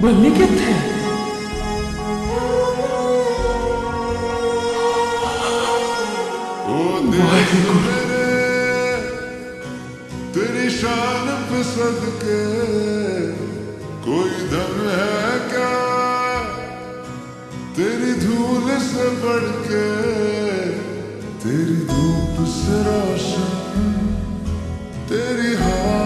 بنی کتنے تیری شان پہ صدقے۔ کوئی دم ہے کیا؟ تیری دھول سے بڑھ کے۔ تیری دھوپ سے روشن۔ تیری ہار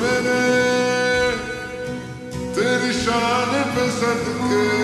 میرے تیری شان پہ صدقے